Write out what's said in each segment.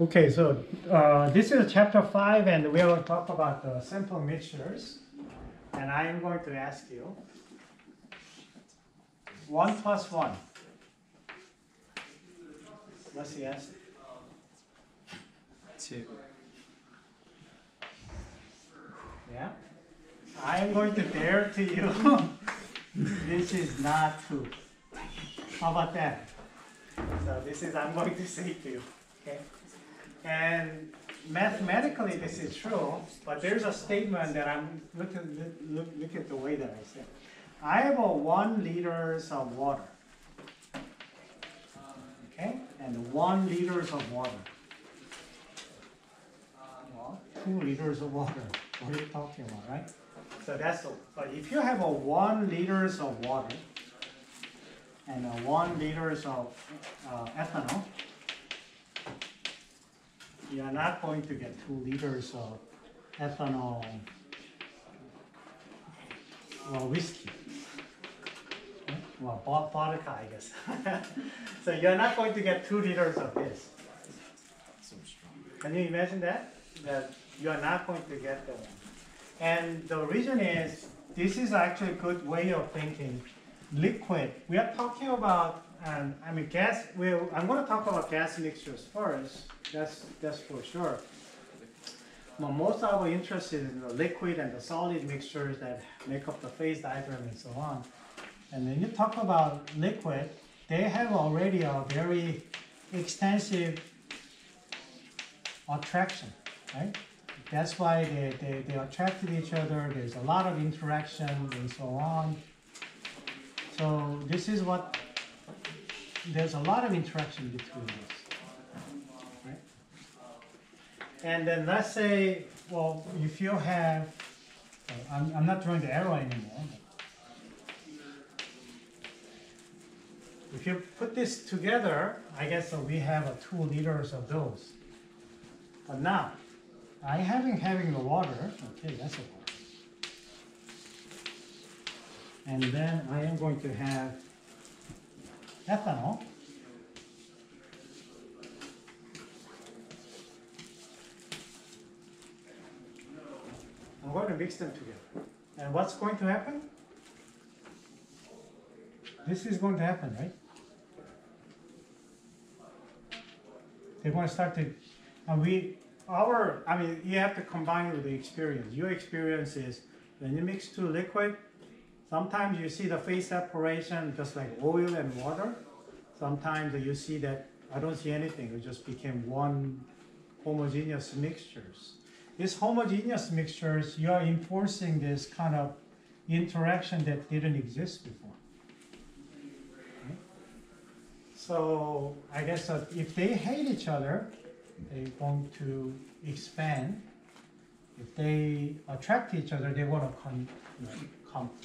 Okay, so uh, this is chapter five, and we will talk about the simple mixtures. And I am going to ask you one plus one. What's the answer? Two. Yeah. I am going to dare to you. this is not true. How about that? So this is I'm going to say to you. Okay. And mathematically this is true, but there's a statement that I'm look at look, look at the way that I said. I have a one liters of water. Okay, and one liters of water. Well, two liters of water. What are you talking about, right? So that's the, but if you have a one liters of water and a one liters of uh, ethanol, you are not going to get two liters of ethanol or whiskey. Well, vodka, I guess. so you're not going to get two liters of this. Can you imagine that? That you are not going to get that one. And the reason is, this is actually a good way of thinking. Liquid, we are talking about, um, I mean, gas, Well, I'm going to talk about gas mixtures first. That's, that's for sure. Well, most of our interest is in the liquid and the solid mixtures that make up the phase diagram and so on. And when you talk about liquid, they have already a very extensive attraction, right? That's why they, they, they attracted each other. There's a lot of interaction and so on. So this is what, there's a lot of interaction between this. Right? And then let's say, well, if you have, I'm, I'm not drawing the arrow anymore. If you put this together, I guess uh, we have uh, two liters of those. But now, I having having the water, okay, that's a water. And then I am going to have ethanol. I'm going to mix them together. And what's going to happen? This is going to happen, right? They're going to start to, and we, our, I mean, you have to combine it with the experience. Your experience is when you mix two liquid, sometimes you see the phase separation just like oil and water. Sometimes you see that I don't see anything. It just became one homogeneous mixtures. These homogeneous mixtures, you are enforcing this kind of interaction that didn't exist before. So I guess that if they hate each other, they're going to expand. If they attract each other, they want to con,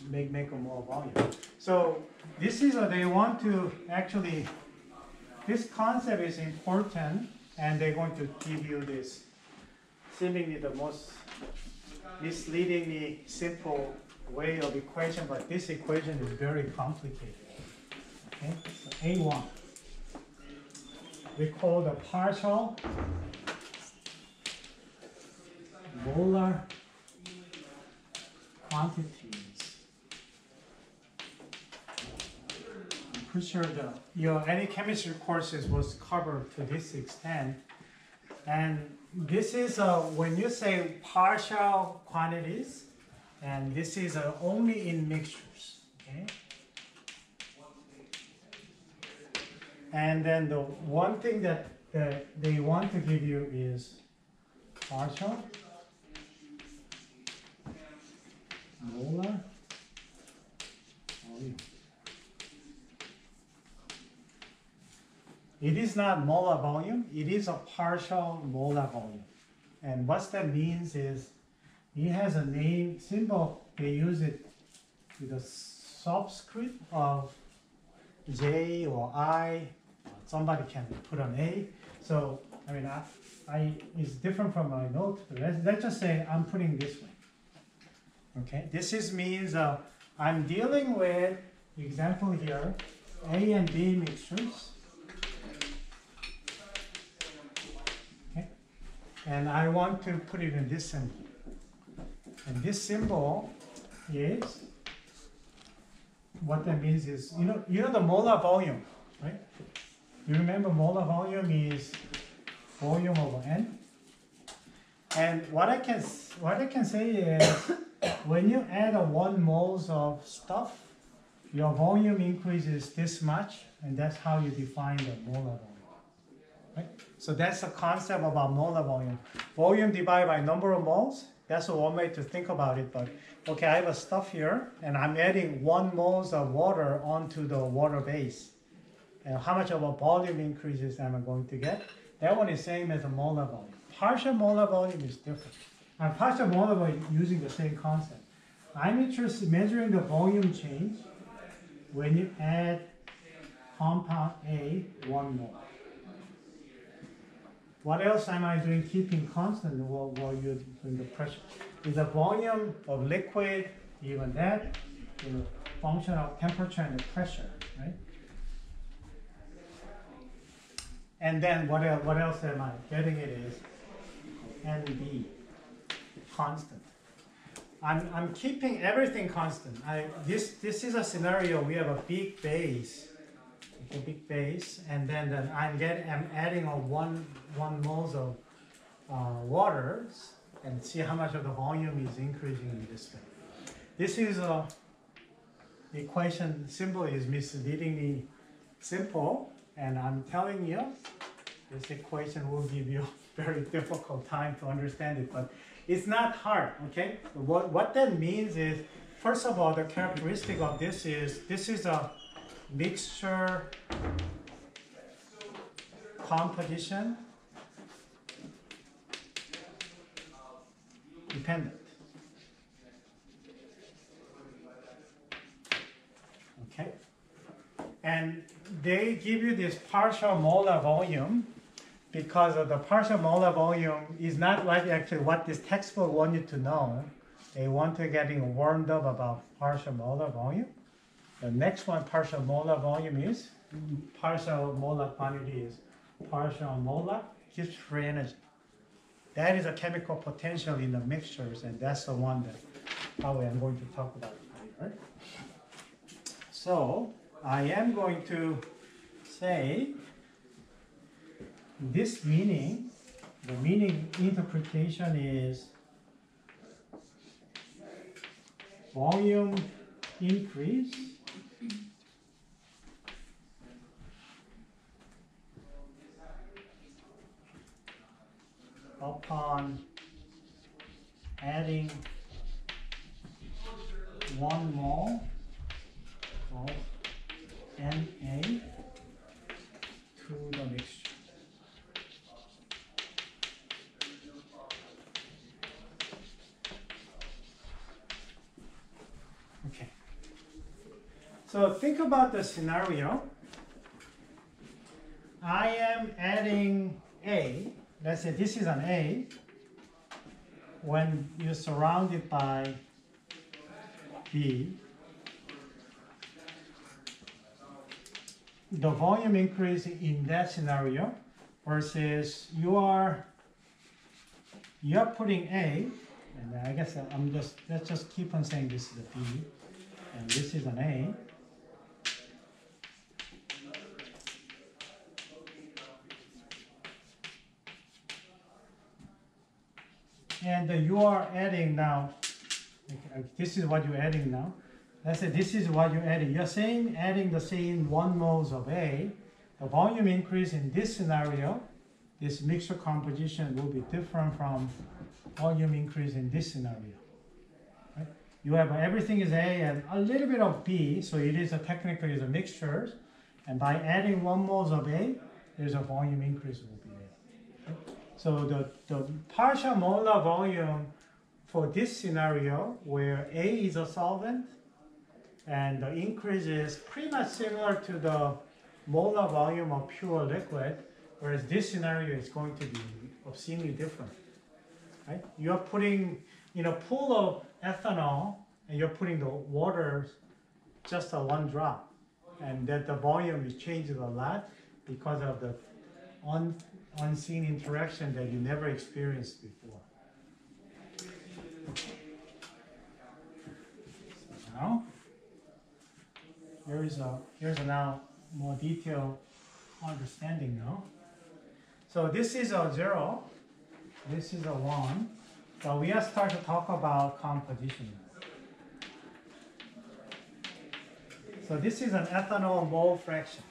make make a more volume. So this is what they want to actually. This concept is important, and they're going to give you this seemingly the most misleadingly simple way of equation, but this equation is very complicated. Okay, so A1 we call the partial molar quantities. Sure the your any chemistry courses was covered to this extent. And this is uh, when you say partial quantities, and this is uh, only in mixtures. Okay. And then the one thing that, they want to give you is partial molar volume. It is not molar volume, it is a partial molar volume. And what that means is it has a name symbol, they use it with a subscript of J or I, somebody can put an A. So, I mean, I, I is different from my note. Let's, let's just say I'm putting this way. Okay, this is means uh, I'm dealing with example here, A and B mixtures. And I want to put it in this symbol. And this symbol is what that means is you know you know the molar volume, right? You remember molar volume is volume over n. And what I can what I can say is when you add a one moles of stuff, your volume increases this much, and that's how you define the molar volume. Right? So that's the concept about molar volume. Volume divided by number of moles. That's a one way to think about it. But okay, I have a stuff here, and I'm adding one moles of water onto the water base. And how much of a volume increases am I going to get? That one is same as a molar volume. Partial molar volume is different. And partial molar volume using the same concept. I'm interested in measuring the volume change when you add compound A one mole. What else am I doing keeping constant while, while you're doing the pressure? Is the volume of liquid, even that, is a function of temperature and the pressure, right? And then what else, what else am I getting it is NB, constant. I'm, I'm keeping everything constant. I, this, this is a scenario, we have a big base, a big base, and then, I'm I'm adding a one, one moles of uh, waters and see how much of the volume is increasing in this way. This is a the equation symbol is misleadingly simple, and I'm telling you, this equation will give you a very difficult time to understand it, but it's not hard, okay? What, what that means is, first of all, the characteristic of this is, this is a mixture composition dependent. Okay? And they give you this partial molar volume because of the partial molar volume is not like actually what this textbook wanted to know. They want to getting warmed up about partial molar volume. The next one, partial molar volume is partial molar quantity is partial molar Gibbs free energy. That is a chemical potential in the mixtures, and that's the one that probably I'm going to talk about later. So I am going to say this meaning, the meaning interpretation is volume increase upon adding one mole of Na to the mixture. Okay. So think about the scenario. I am adding A, let's say this is an A, when you're surrounded by B, the volume increase in that scenario versus you are you're putting A, and I guess I'm just let's just keep on saying this is a B, and this is an A. And you are adding now. This is what you're adding now. Let's say this is what you're adding. You're saying adding the same one moles of A. The volume increase in this scenario, this mixture composition will be different from volume increase in this scenario. Right? You have everything is A and a little bit of B, so it is a technically is a mixture. And by adding one moles of A, there's a volume increase will be there. Okay? So the, the partial molar volume for this scenario where A is a solvent and the increase is pretty much similar to the molar volume of pure liquid, whereas this scenario is going to be obscenely different. Right? You're putting in a pool of ethanol and you're putting the water just a one drop, and that the volume is changing a lot because of the un, unseen interaction that you never experienced before. So now, here is a here's a now more detailed understanding now. So this is a zero, this is a one. So we are start to talk about composition. So this is an ethanol mole fraction.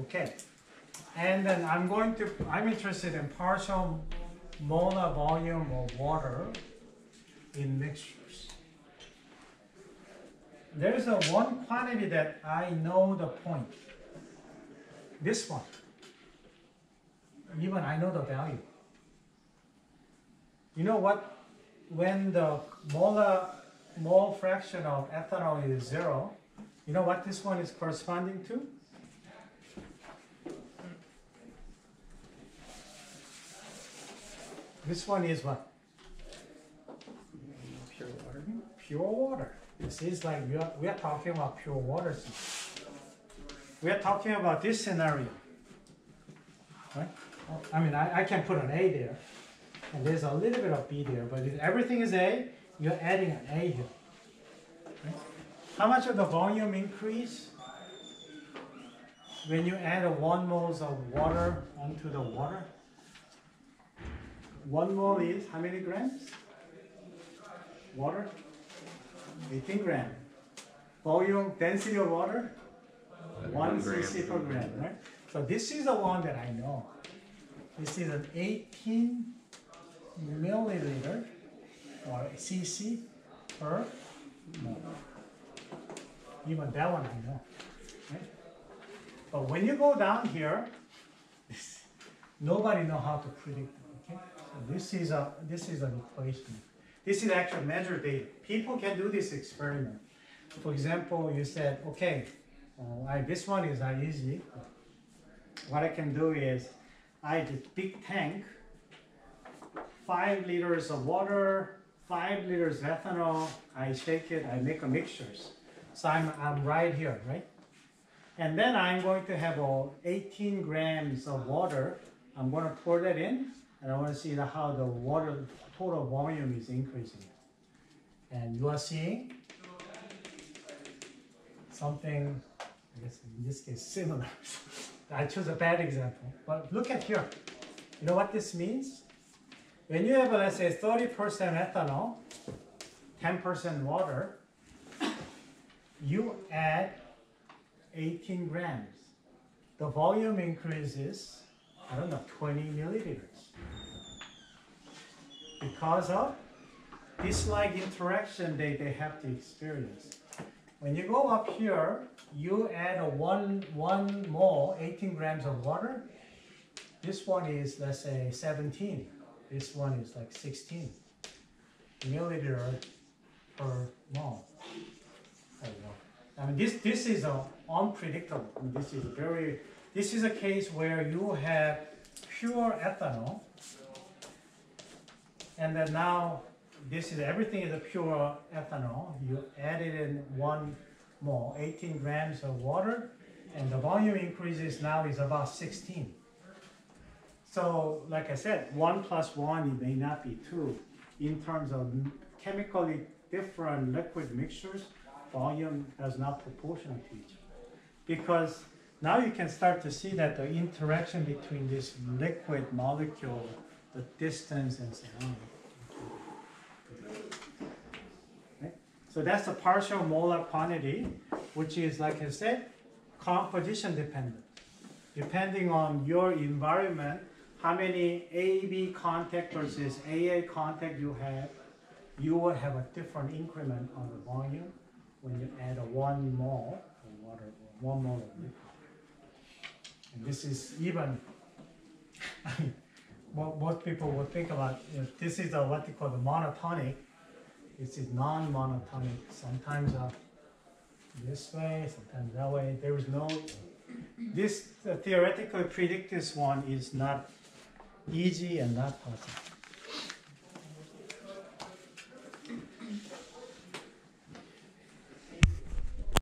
Okay. And then I'm going to, I'm interested in partial molar volume of water in mixtures. There's a one quantity that I know the point. This one. Even I know the value. You know what? When the molar mole fraction of ethanol is zero, you know what this one is corresponding to? This one is what? Pure water. Pure water. This is like we are, we are talking about pure water. We are talking about this scenario. Right? I mean, I, I can put an A there, and there's a little bit of B there, but if everything is A, you're adding an A here. Right? How much of the volume increase when you add a one moles of water onto the water? One mole is how many grams? Water? 18 gram. Volume, density of water? 1 cc per gram, right? So this is the one that I know. This is an 18 milliliter or cc per mole. Even that one I know. Right? But when you go down here, nobody know how to predict it. Okay? So this is a this is an equation. This is actual measured data. People can do this experiment. For example, you said, okay, uh, I, this one is not easy. What I can do is, I just big tank, five liters of water, five liters of ethanol. I shake it. I make a mixtures. So I'm I'm right here, right? And then I'm going to have uh, 18 grams of water. I'm going to pour that in, and I want to see how the water total volume is increasing. And you are seeing something, I guess in this case, similar. I chose a bad example, but look at here. You know what this means? When you have, let's say, 30% ethanol, 10% water, you add 18 grams. The volume increases, I don't know, 20 milliliters. Because of this like interaction they, they have to experience. When you go up here, you add a one, one mole, 18 grams of water. This one is, let's say, 17. This one is like 16 milliliter per mole. I mean, this, this is a unpredictable. I mean, this is very, this is a case where you have pure ethanol, and then now this is everything is a pure ethanol. You add it in one mole, 18 grams of water, and the volume increases now is about 16. So, like I said, one plus one it may not be two. In terms of chemically different liquid mixtures, volume does not proportional to each other. Because now you can start to see that the interaction between this liquid molecule, the distance and so on. So that's the partial molar quantity, which is, like I said, composition dependent. Depending on your environment, how many AB contact versus AA contact you have, you will have a different increment on the volume when you add a one mole of water or one mole of liquid. And this is even, what most people would think about, this is a, what they call the monotonic, this is non-monotonic, sometimes uh, this way, sometimes that way, there is no, this uh, theoretically predict this one is not easy and not possible.